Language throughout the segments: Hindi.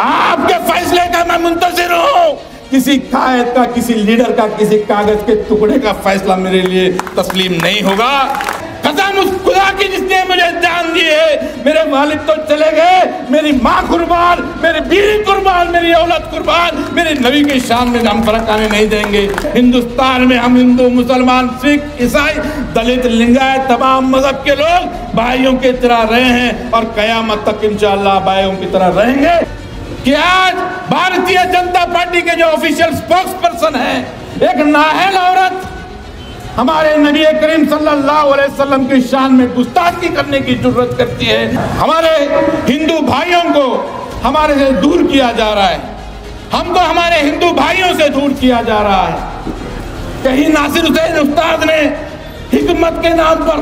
आपके फैसले का मैं मुंतजिर हूँ। किसी कायद का, किसी लीडर का, किसी कागज़ के टुकड़े का फैसला मेरे लिए तस्लीम नहीं होगा। कसम उस खुदा की जिसने मुझे जान दी है। मेरे वालिद तो चले गए। मेरी माँ कुर्बान, मेरी बीवी कुर्बान, मेरी औलत कुर्बान, मेरे नबी की शान में हम फ़र्क आने नहीं देंगे। हिंदुस्तान में हम हिंदू, मुसलमान, सिख, ईसाई, दलित, लिंगायत, तमाम मज़हब के लोग भाइयों की तरह रहे हैं और कयामत तक इंशाल्लाह भाइयों की तरह रहेंगे। कि आज भारतीय जनता पार्टी के जो ऑफिशियल स्पोक्स पर्सन है, एक नाहल औरत हमारे नबी करीम सल्लल्लाहु अलैहि वसल्लम की शान में गुस्ताखी करने की ज़रूरत करती है। हमारे हिंदू भाइयों को हमारे से दूर किया जा रहा है। हमको हमारे हिंदू भाइयों से दूर किया जा रहा है। कहीं नासिर हुसैन उस्ताद ने हिकमत के नाम पर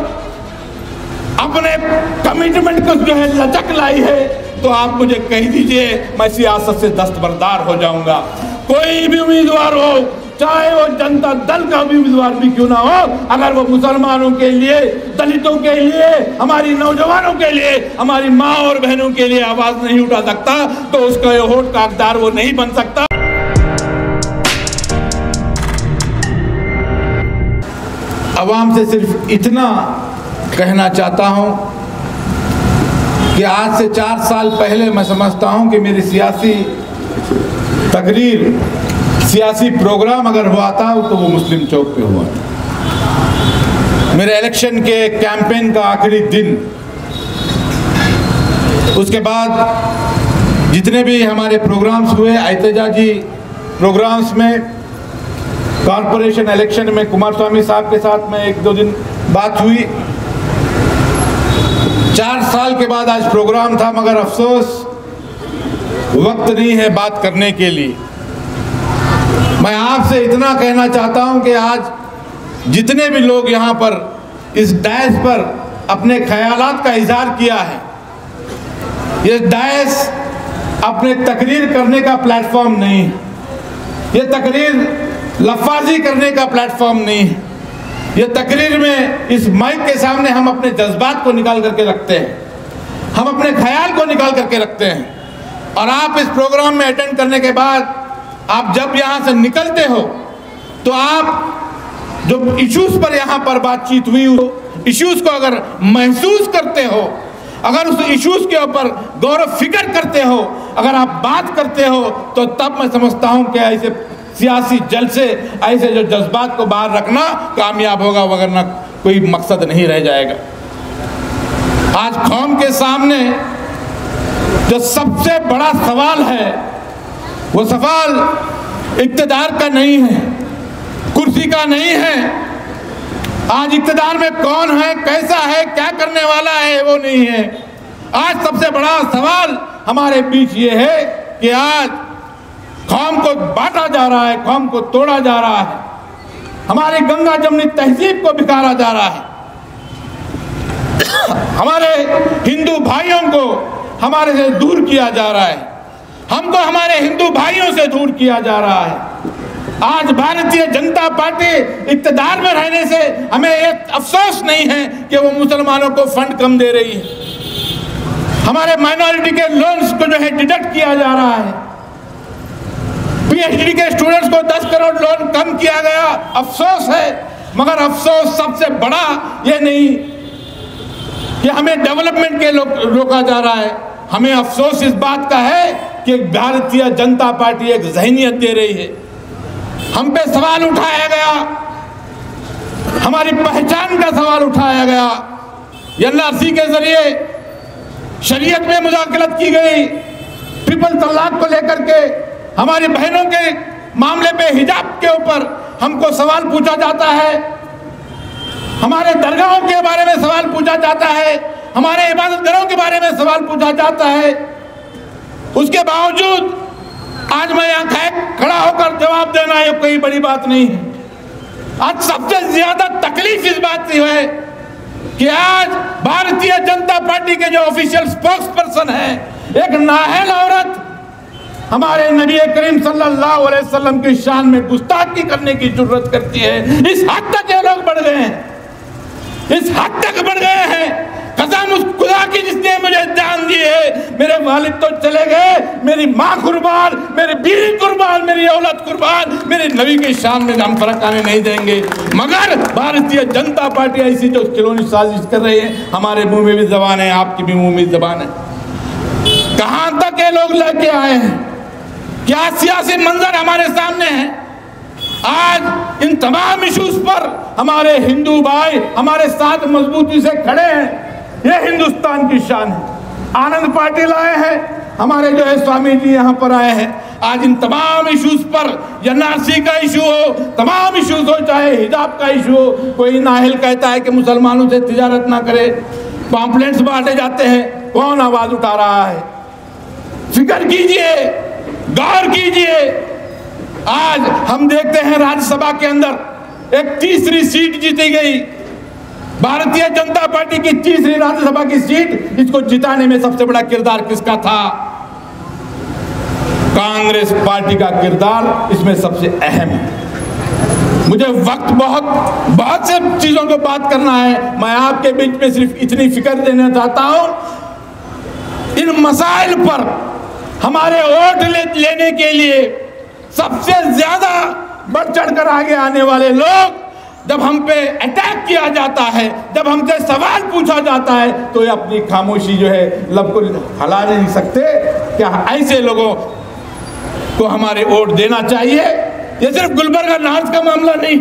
अपने कमिटमेंट को जो है लचक लाई है। तो आप मुझे कह दीजिए, मैं सियासत से दस्तबरदार हो जाऊँगा। कोई भी उम्मीदवार हो, चाहे वो जनता दल का भी उम्मीदवार भी क्यों ना हो, अगर वो मुसलमानों के लिए, दलितों के लिए, हमारी नौजवानों के लिए, हमारी माँ और बहनों के लिए आवाज़ नहीं उठा सकता तो उसका वोट का वो नहीं बन सकता। आवाम से सिर्फ़ इतना कहना चाहता हूँ कि आज से चार साल पहले मैं समझता हूँ कि मेरी सियासी तकरीर, सियासी प्रोग्राम अगर हुआ था तो वो मुस्लिम चौक पे हुआ। मेरे इलेक्शन के कैंपेन का आखिरी दिन, उसके बाद जितने भी हमारे प्रोग्राम्स हुए एहतजाजी प्रोग्राम्स में, कॉरपोरेशन इलेक्शन में कुमार स्वामी साहब के साथ में एक दो दिन बात हुई। चार साल के बाद आज प्रोग्राम था, मगर अफसोस, वक्त नहीं है बात करने के लिए। मैं आपसे इतना कहना चाहता हूँ कि आज जितने भी लोग यहाँ पर इस डैश पर अपने ख्यालात का इजहार किया है, ये डैश अपने तकरीर करने का प्लेटफॉर्म नहीं है। ये तकरीर लफाजी करने का प्लेटफॉर्म नहीं है। ये तकरीर में इस माइक के सामने हम अपने जज्बात को निकाल करके रखते हैं। हम अपने ख्याल को निकाल करके रखते हैं। और आप इस प्रोग्राम में अटेंड करने के बाद आप जब यहाँ से निकलते हो तो आप जो इश्यूज़ पर यहाँ पर बातचीत हुई हो, इश्यूज़ को अगर महसूस करते हो, अगर उस इश्यूज़ के ऊपर गौरव फ़िक्र करते हो, अगर आप बात करते हो तो तब मैं समझता हूँ कि ऐसे सियासी जल से, ऐसे जो जज्बात को बाहर रखना कामयाब होगा, वगरना कोई मकसद नहीं रह जाएगा। आज कौम के सामने जो सबसे बड़ा सवाल है, वो सवाल इक्तदार का नहीं है, कुर्सी का नहीं है। आज इक्तदार में कौन है, कैसा है, क्या करने वाला है, वो नहीं है। आज सबसे बड़ा सवाल हमारे बीच ये है कि आज कौम को बांटा जा रहा है, कौम को तोड़ा जा रहा है। हमारी गंगा जमनी तहजीब को बिगाड़ा जा रहा है। हमारे हिंदू भाइयों को हमारे से दूर किया जा रहा है। हमको हमारे हिंदू भाइयों से दूर किया जा रहा है। आज भारतीय जनता पार्टी इकतदार में रहने से हमें एक अफसोस नहीं है कि वो मुसलमानों को फंड कम दे रही है। हमारे माइनॉरिटी के लोन्स को जो है डिडक्ट किया जा रहा है। पीएचडी के स्टूडेंट्स को 10 करोड़ लोन कम किया गया। अफसोस है, मगर अफसोस सबसे बड़ा ये नहीं कि हमें डेवलपमेंट के लोग रोका जा रहा है। हमें अफसोस इस बात का है कि भारतीय जनता पार्टी एक जहनीत दे रही है। हम पे सवाल उठाया गया। हमारी पहचान का सवाल उठाया गया। एनआरसी के ज़रिए शरीयत में मुजाकलत की गई। ट्रिपल तलाक को लेकर के हमारी बहनों के मामले पे हिजाब के ऊपर हमको सवाल पूछा जाता है। हमारे दरगाहों के बारे में सवाल पूछा जाता है। हमारे इबादत घरों के बारे में सवाल पूछा जाता है। उसके बावजूद आज मैं यहाँ खड़ा होकर जवाब देना ये कोई बड़ी बात नहीं है। आज सबसे ज़्यादा तकलीफ़ इस बात की है कि आज भारतीय जनता पार्टी के जो ऑफिशियल स्पोक्स पर्सन है, एक नाहल औरत हमारे नबी करीम सल्लल्लाहु अलैहि वसल्लम की शान में गुस्ताखी करने की ज़रूरत करती है। इस हद तक ये लोग बढ़ गए हैं। इस हद तक बढ़ गए हैं। कसम उस खुदा की जिसने मुझे जान दी है, मेरे वालिद तो चले गए। मेरी माँ कुर्बान, मेरी बीवी कुर्बान, मेरी औलत कुर्बान, मेरे नबी की शान में हम फ़र्क आने नहीं देंगे। मगर भारतीय जनता पार्टी ऐसी जो खिलौनी साजिश कर रही है, हमारे मुँह में भी जबान है, आपकी भी मुँह में जबान है। कहाँ तक ये लोग लेके आए हैं? क्या सियासी मंजर हमारे सामने है? आज इन तमाम इश्यूज़ पर हमारे हिंदू भाई हमारे साथ मजबूती से खड़े हैं। ये हिंदुस्तान की शान है। आनंद पाटिल आए हैं। हमारे जो है स्वामी जी यहाँ पर आए हैं। आज इन तमाम इश्यूज़ पर एनआरसी का इशू हो, तमाम इश्यूज़ हो, चाहे हिजाब का इशू हो, कोई नाहिल कहता है कि मुसलमानों से तजारत ना करे पॉम्पलेट्स बांटे जाते हैं, कौन आवाज़ उठा रहा है? फ़िक्र कीजिए गौर कीजिए। आज हम देखते हैं राज्यसभा के अंदर एक तीसरी सीट जीती गई। भारतीय जनता पार्टी की तीसरी राज्यसभा की सीट इसको जिताने में सबसे बड़ा किरदार किसका था? कांग्रेस पार्टी का किरदार इसमें सबसे अहम। है मुझे वक्त बहुत बहुत से चीज़ों को बात करना है। मैं आपके बीच में सिर्फ़ इतनी फ़िक्र देना चाहता हूँ। इन मसाइल पर हमारे वोट ले, लेने के लिए सबसे ज़्यादा बढ़ चढ़ कर आगे आने वाले लोग जब हम पे अटैक किया जाता है जब हमसे सवाल पूछा जाता है तो ये अपनी खामोशी जो है लब को हला नहीं सकते। क्या ऐसे लोगों को हमारे वोट देना चाहिए? ये सिर्फ़ गुलबर्गा नॉर्थ का मामला नहीं।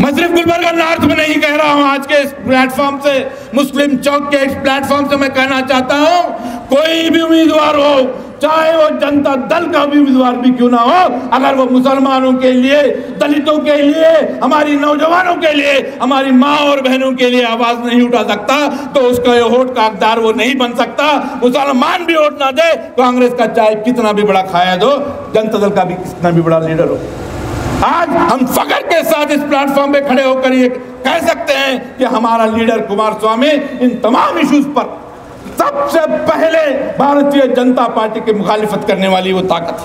मैं सिर्फ़ गुलबर्गा नॉर्थ में नहीं कह रहा हूँ, आज के इस प्लेटफॉर्म से, मुस्लिम चौक के इस प्लेटफॉर्म से मैं कहना चाहता हूँ, कोई भी उम्मीदवार हो, चाहे वो जनता दल का भी उम्मीदवार भी क्यों ना हो, अगर वो मुसलमानों के लिए, दलितों के लिए, हमारी नौजवानों के लिए, हमारी माँ और बहनों के लिए आवाज़ नहीं उठा सकता तो उसका ये वोट का हकदार वो नहीं बन सकता। मुसलमान भी वोट ना दे, कांग्रेस का चाहे कितना भी बड़ा खाया दो, जनता दल का भी कितना भी बड़ा लीडर हो। आज हम फकर के साथ इस प्लेटफॉर्म पे खड़े होकर ये कह सकते हैं कि हमारा लीडर कुमार स्वामी इन तमाम इश्यूज़ पर सबसे पहले भारतीय जनता पार्टी की मुखालिफत करने वाली वो ताकत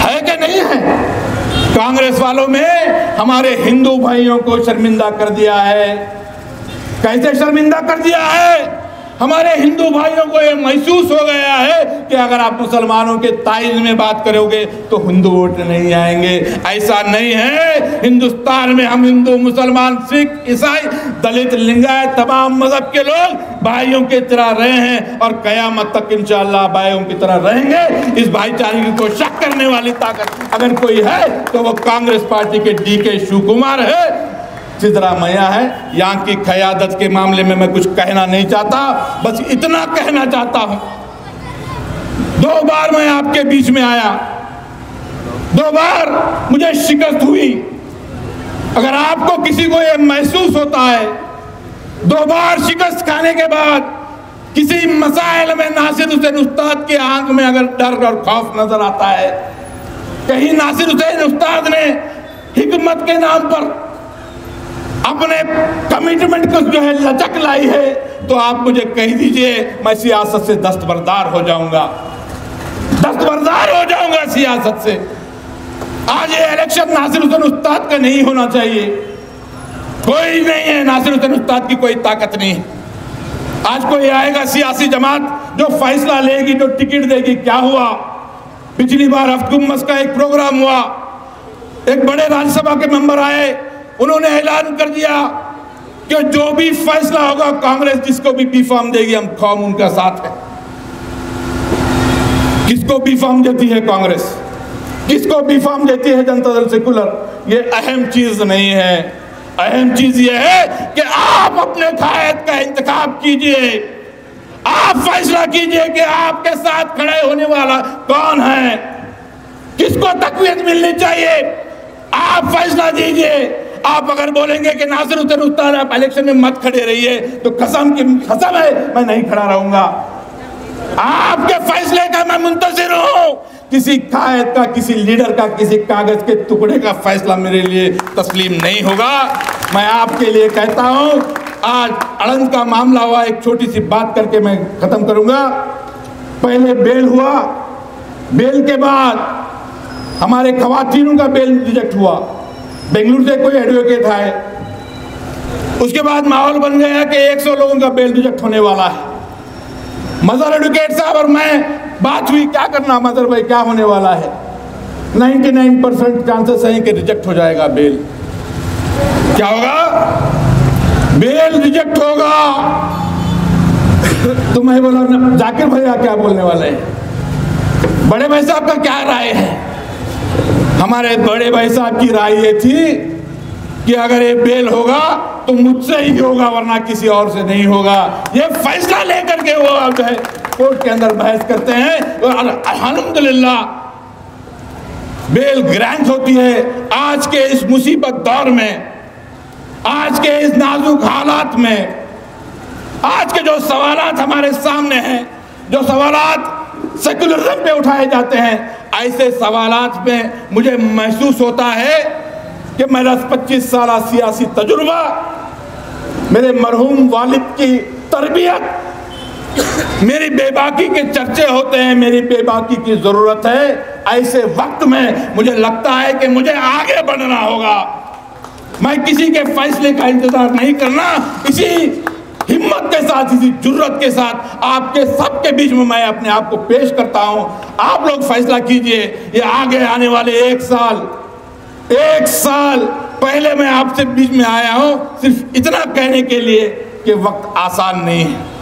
है कि नहीं है? कांग्रेस वालों में हमारे हिंदू भाइयों को शर्मिंदा कर दिया है। कैसे शर्मिंदा कर दिया है? हमारे हिंदू भाइयों को ये महसूस हो गया है कि अगर आप मुसलमानों के ताइज में बात करोगे तो हिंदू वोट नहीं आएँगे। ऐसा नहीं है। हिंदुस्तान में हम हिंदू, मुसलमान, सिख, ईसाई, दलित, लिंगायत, तमाम मज़हब के लोग भाइयों की तरह रहे हैं और कयामत तक इंशाल्लाह भाइयों की तरह रहेंगे। इस भाईचारे को शक करने वाली ताकत अगर कोई है तो वो कांग्रेस पार्टी के डी के शिव कुमार है। सिद्धरामैया है, यहाँ की क़यादत के मामले में मैं कुछ कहना नहीं चाहता, बस इतना कहना चाहता हूँ। दो बार मैं आपके बीच में आया। दो बार मुझे शिकस्त हुई। अगर आपको किसी को यह महसूस होता है, दो बार शिकस्त खाने के बाद किसी मसाइल में नासिर हुसैन उस्ताद के आँख में अगर डर और खौफ नज़र आता है, कहीं नासिर हुसैन उस्ताद ने हिकमत के नाम पर अपने कमिटमेंट को जो है लचक लाई है तो आप मुझे कह दीजिए, मैं सियासत से दस्तबरदार हो जाऊँगा। दस्तबरदार हो जाऊँगा सियासत से। आज ये इलेक्शन नासिर हुसैन उस्ताद का नहीं होना चाहिए। कोई नहीं है नासिर हुसैन उस्ताद की कोई ताकत नहीं। आज कोई आएगा सियासी जमात, जो फैसला लेगी, जो टिकट देगी, क्या हुआ? पिछली बार हफ्तुमस का एक प्रोग्राम हुआ। एक बड़े राज्यसभा के मेंबर आए उन्होंने ऐलान कर दिया कि जो भी फैसला होगा, कांग्रेस जिसको भी बी फॉर्म देगी, हम कौम उनका साथ है। किसको बी फॉर्म देती है कांग्रेस? किसको बी फॉर्म देती है जनता दल सेकुलर ये अहम चीज़ नहीं है। अहम चीज़ ये है कि आप अपने कायद का इंतखाब कीजिए। आप फैसला कीजिए कि आपके साथ खड़े होने वाला कौन है। किसको तकवीत मिलनी चाहिए? आप फैसला दीजिए। आप अगर बोलेंगे कि नासिर हुसैन उस्ताद, आप इलेक्शन में मत खड़े रहिए तो कसम की कसम है, मैं नहीं खड़ा रहूँगा। आपके फैसले का मैं मुंतजर हूँ। किसी कायद का, किसी लीडर का, किसी कागज़ के टुकड़े का फैसला मेरे लिए तस्लीम नहीं होगा। मैं आपके लिए कहता हूँ, आज अड़ंग का मामला हुआ, एक छोटी सी बात करके मैं खत्म करूँगा। पहले बेल हुआ, बेल के बाद हमारे खवातीनों का बेल रिजेक्ट हुआ। बेंगलुरु से कोई एडवोकेट आए। उसके बाद माहौल बन गया कि 100 लोगों का बेल रिजेक्ट होने वाला है। मजर एडवोकेट साहब और मैं, बात हुई, क्या करना मजर भाई, क्या होने वाला है? 99 परसेंट चांसेस हैं कि रिजेक्ट हो जाएगा बेल क्या होगा? बेल रिजेक्ट होगा। तो मैं बोला, जाकिर भैया क्या बोलने वाले हैं? बड़े भाई साहब का क्या राय है? हमारे बड़े भाई साहब की राय ये थी कि अगर ये बेल होगा तो मुझसे ही होगा, वरना किसी और से नहीं होगा। ये फैसला लेकर के वो जो है, कोर्ट के अंदर बहस करते हैं और अल्हम्दुलिल्लाह, बेल ग्रांट होती है। आज के इस मुसीबत दौर में, आज के इस नाजुक हालात में, आज के जो सवालात हमारे सामने हैं, जो सवालात सेकुलरिज्म पे उठाए जाते हैं ऐसे सवालात में मुझे महसूस होता है कि मेरा 25 साल सियासी तजुर्बा, मेरे मरहूम वालिद की तरबियत, मेरी बेबाकी के चर्चे होते हैं, मेरी बेबाकी की ज़रूरत है। ऐसे वक्त में मुझे लगता है कि मुझे आगे बढ़ना होगा। मैं किसी के फैसले का इंतज़ार नहीं करना, इसी हिम्मत के साथ इसी जुर्रत के साथ आपके सबके बीच में मैं अपने आप को पेश करता हूँ। आप लोग फैसला कीजिए, ये आगे आने वाले एक साल एक साल पहले मैं आपसे बीच में आया हूँ, सिर्फ़ इतना कहने के लिए कि वक्त आसान नहीं है।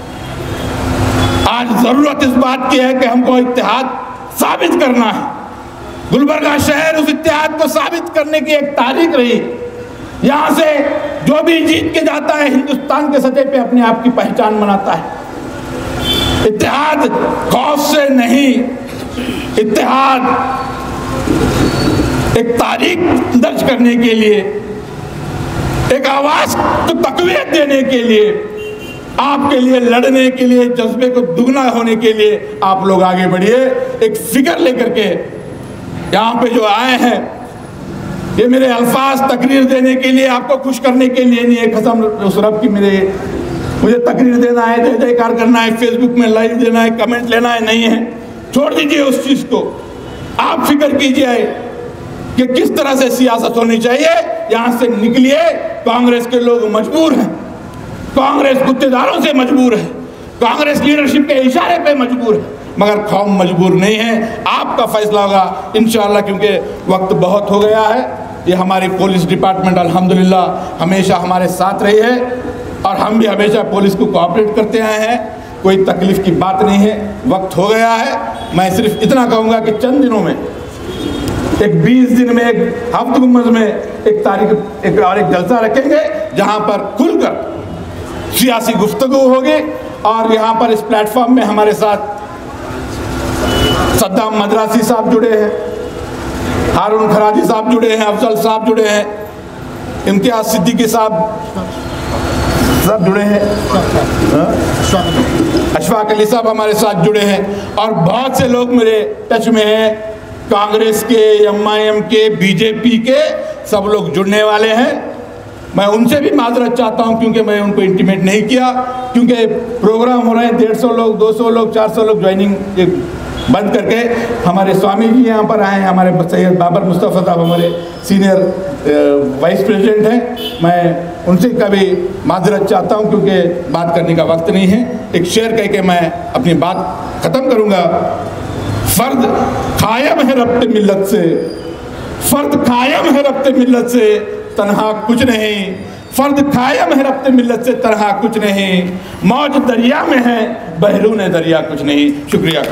आज ज़रूरत इस बात की है कि हमको इतिहाद साबित करना है। गुलबर्गा शहर उस इतिहाद को साबित करने की एक तारीख रही। यहाँ से जो भी जीत के जाता है, हिंदुस्तान के सतह पे अपने आप की पहचान बनाता है। इतिहाद खौफ से नहीं, इतिहाद एक तारीख दर्ज करने के लिए, एक आवाज़ को तकवीत देने के लिए, आपके लिए लड़ने के लिए, जज्बे को दुगना होने के लिए आप लोग आगे बढ़िए। एक फ़िक्र लेकर के यहाँ पे जो आए हैं ये मेरे अल्फाज तकरीर देने के लिए, आपको खुश करने के लिए नहीं है कसम उस रब की मेरे, मुझे तकरीर देना है, जय जयकार करना है फेसबुक में लाइव देना है कमेंट लेना है, नहीं है। छोड़ दीजिए उस चीज़ को। आप फ़िक्र कीजिए कि किस तरह से सियासत होनी चाहिए। यहाँ से निकलिए, कांग्रेस के लोग मजबूर हैं। कांग्रेस गुत्तेदारों से मजबूर है। कांग्रेस लीडरशिप के इशारे पे मजबूर है। मगर कौम मजबूर नहीं है। आपका फैसला होगा इन क्योंकि वक्त बहुत हो गया है। ये हमारी पुलिस डिपार्टमेंट अल्हम्दुलिल्लाह, हमेशा हमारे साथ रही है और हम भी हमेशा पुलिस को कोऑपरेट करते आए हैं। कोई तकलीफ़ की बात नहीं है, वक्त हो गया है। मैं सिर्फ़ इतना कहूँगा कि चंद दिनों में, एक 20 दिन में, एक हफ्त में एक तारीख, एक और एक जलसा रखेंगे, जहाँ पर खुलकर सियासी गुफ्तगु होगी और यहाँ पर इस प्लेटफॉर्म में हमारे साथ सद्दाम मद्रासी साहब जुड़े हैं। हारून खराजी साहब जुड़े हैं, अफजल साहब जुड़े हैं, इम्तियाज़ सिद्दीकी साहब सब जुड़े हैं। अशफाक अली साहब हमारे साथ जुड़े हैं और बहुत से लोग मेरे टच में हैं। कांग्रेस के, एम आई के, बीजेपी के सब लोग जुड़ने वाले हैं। मैं उनसे भी माजरत चाहता हूँ क्योंकि मैं उनको इंटीमेट नहीं किया, क्योंकि प्रोग्राम हो रहे हैं, डेढ़ सौ लोग, दो सौ लोग, चार सौ लोग ज्वाइनिंग बंद करके हमारे स्वामी जी यहाँ पर आए हैं, हमारे सैयद बाबर मुस्तफ़ा साहब हमारे सीनियर वाइस प्रेसिडेंट हैं। मैं उनसे कभी माजरत चाहता हूँ क्योंकि बात करने का वक्त नहीं है। एक शेर कह के मैं अपनी बात ख़त्म करूँगा। फ़र्द कायम है रब्त मिलत से। फ़र्द कायम है रब्त मिलत से, तनहा कुछ नहीं। फ़र्द कायम है रब्त मिलत से, तनहा कुछ नहीं। मौज दरिया में है बहरूने दरिया कुछ नहीं। शुक्रिया।